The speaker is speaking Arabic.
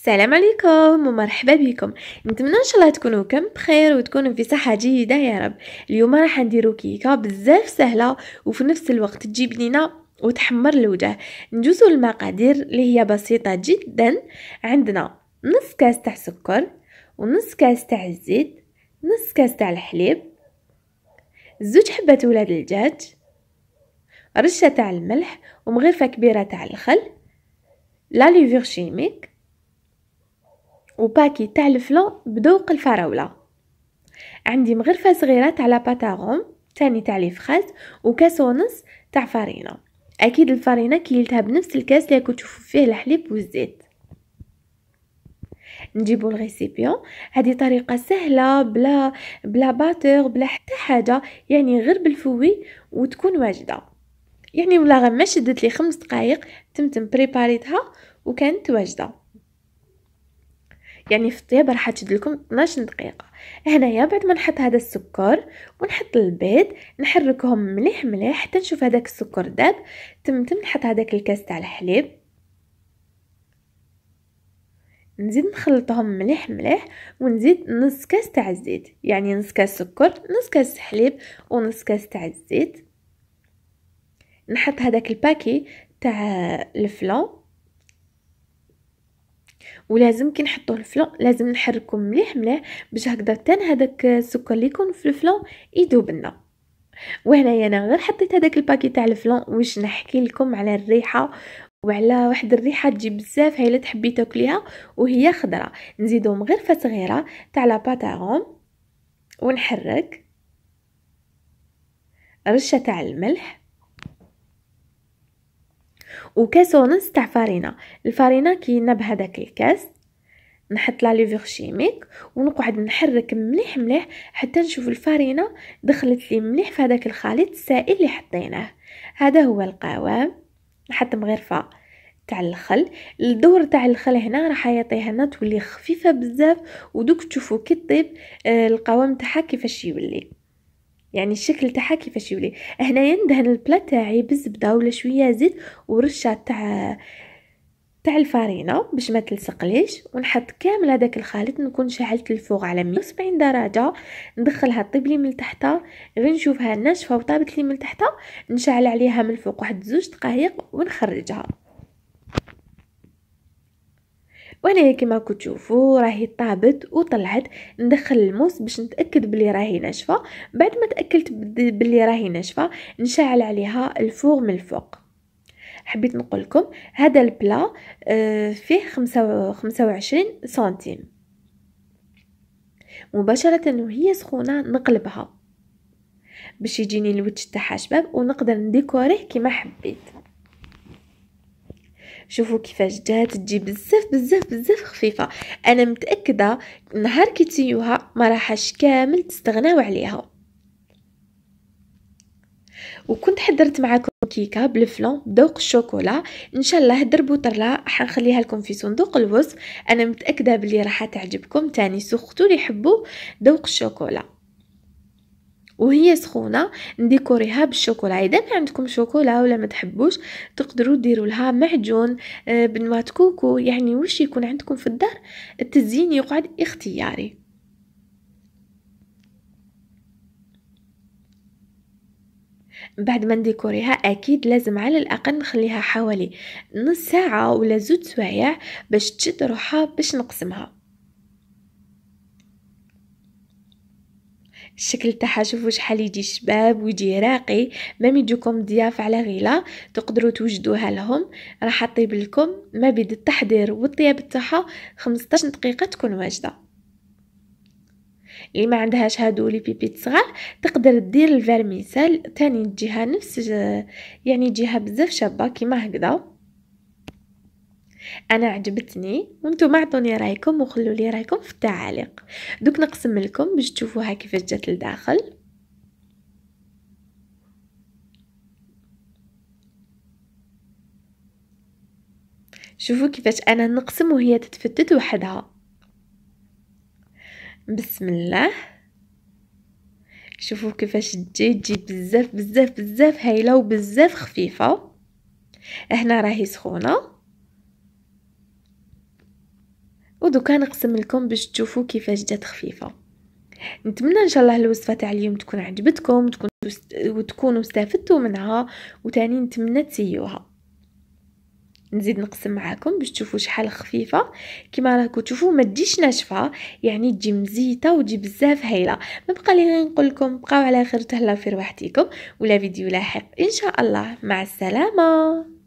السلام عليكم ومرحبا بكم. نتمنى إن شاء الله تكونوا كم بخير وتكونوا في صحة جيدة يا رب. اليوم راح نديرو كيكه بزاف سهلة وفي نفس الوقت تجيب لينا وتحمر الوجه. نجوزو المقادير اللي هي بسيطة جدا. عندنا نص كاس تاع سكر ونص كاس تاع الزيت نص كاس تاع الحليب زوج حبات ولاد الدجاج رشة تاع الملح ومغرفة كبيرة تاع الخل la levure chimique و paquet تاع ال flan بذوق الفراولة. عندي مغرفة صغيرة تاع la pâte à gomme تاني تاع les fraises وكاس ونص تاع فرينه أكيد الفرينه كليتها بنفس الكاس اللي كنت تشوفوا فيه الحليب والزيت. نجيبو ال récipient. هذه طريقة سهلة بلا بلا batteur بلا حتى حاجة يعني غير بالفوي وتكون واجدة. يعني ولا غير ما شدت لي خمس دقائق تمتم بريباريتها وكانت واجدة. يعني في الطياب راح تشد لكم 12 دقيقة. هنايا بعد ما نحط هذا السكر ونحط البيض نحركهم مليح مليح حتى نشوف هذاك السكر داب. تمتم نحط هذاك الكاس تاع الحليب. نزيد نخلطهم مليح مليح ونزيد نص كاس تاع الزيت. يعني نص كاس سكر نص كاس حليب ونص كاس تاع الزيت. نحط هذاك ال paquet تاع ال flan ولازم كي نحطوه ال flan لازم نحركو مليح مليح باش هكذا تان هذاك السكر اللي يكون في ال flan يذوب لنا. وهنايا أنا غير حطيت هذاك ال paquet تاع ال flan واش نحكي لكم على الريحة وعلى واحد الريحة تجي بزاف هاي الا تحبي تاكليها وهي خضرة. نزيدو مغرفه صغيره تاع لا باتاغون ونحرك. رشة تاع الملح. وكاس ونص تاع فرينه الفرينه كاينة بهذاك الكاس. نحط لا ليفور شيميك ونقعد نحرك مليح مليح حتى نشوف الفرينه دخلت لي مليح في هذاك الخليط السائل اللي حطيناه. هذا هو القوام نحط مغرفه تاع الخل. الدور تاع الخل هنا راح يعطيها لنا تولي خفيفة بزاف. ودوك تشوفوا كي طيب آه، القوام تاعها كيفاش يولي. يعني الشكل تاعها كيفاش يولي. هنايا ندهن البلا تاعي بالزبدة ولا شوية زيت ورشة تاع تاع الفارينه باش ما تلصقليش. ونحط كامل هذاك الخليط نكون شعلت الفوغ على 170 درجة. ندخلها طيب لي من تحتها. غير نشوفها ناشفة وطابت لي من تحتها. نشعل عليها من الفوق واحد زوج دقائق ونخرجها. وأنا كما تشوفوا راهي طابت وطلعت ندخل الموس باش نتأكد بلي راهي ناشفة. بعد ما تاكدت بلي راهي ناشفة نشعل عليها الفوغ من الفوق. حبيت نقول لكم هذا البلا آه، فيه خمسة وعشرين سنتيم. مباشرة وهي سخونة نقلبها. باش يجيني الوجه تاعها شباب ونقدر نديكوريه كما حبيت. شوفوا كيفاش جات تجي بزاف بزاف بزاف خفيفة. أنا متأكدة نهار كي تسيوها ما راحش كامل تستغناو عليها. وكنت حضرت معكم كيكة بالفلون ذوق الشوكولا. إن شاء الله دربوا طرلا حنخليها لكم في صندوق الوصف. أنا متأكدة بلي راح تعجبكم. تاني سختو اللي يحبوا ذوق الشوكولا. وهي سخونة نديكوريها بالشوكولا. اذا ما عندكم شوكولا ولا ما تحبوش تقدروا ديروا لها معجون آه، بنوات كوكو. يعني وش يكون عندكم في الدار؟ التزيين يقعد اختياري. بعد ما نديكوريها أكيد لازم على الأقل نخليها حوالي نص ساعة ولا زوج سوايع باش تشد روحها باش نقسمها. الشكل تاعها شوفوا شحال يجي شباب ويجي راقي ما يجوكم ضياف على غفلة تقدروا توجدوها لهم. راح أطيب لكم ما بين التحضير والطياب تاعها. 15 دقيقة تكون واجدة. اللي ما عندهاش هادو les pépites صغار تقدر دير ال vermicelle تاني تجيها نفس يعني تجيها بزاف شابة كيما هكذا. أنا عجبتني وأنتم اعطوني رأيكم وخلوا لي رأيكم في التعاليق. دوك نقسم لكم باش تشوفوها كيفاش جات لداخل شوفوا كيفاش أنا نقسم وهي تتفتت وحدها. بسم الله. شوفوا كيفاش تجي تجي بزاف بزاف بزاف هايلة وبزاف خفيفة. هنا راهي سخونة. ودوكا نقسم لكم باش تشوفوا كيفاش جات خفيفة. نتمنى إن شاء الله الوصفة تاع اليوم تكون عجبتكم وتكون وتكونوا استفدتوا منها وتاني نتمنى تسيوها. نزيد نقسم معاكم باش تشوفوا شحال خفيفة. كيما راكم تشوفوا ما تجيش ناشفة يعني تجي مزيتة وتجي بزاف هايلة. ما بقى لي غير نقول لكم بقاو على خير تهلاو في رواحتكم ولا فيديو لاحق. إن شاء الله مع السلامة.